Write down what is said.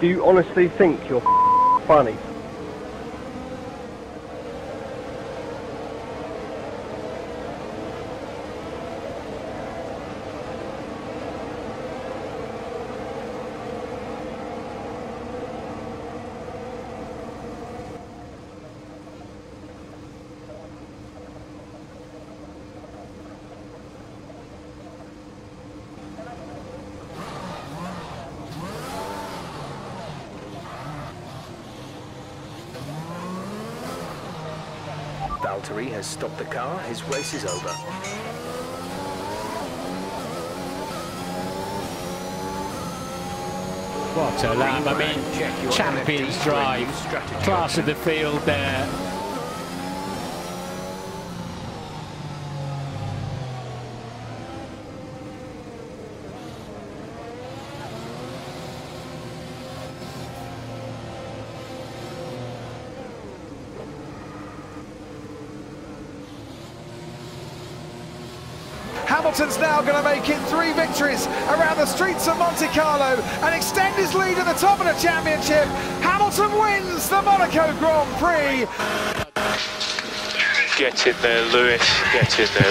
Do you honestly think you're funny? Valtteri has stopped the car. His race is over. What a lap. I mean, champions drive. Class of the field there. Hamilton's now going to make it three victories around the streets of Monte Carlo and extend his lead at the top of the championship. Hamilton wins the Monaco Grand Prix. Get in there, Lewis. Get in there.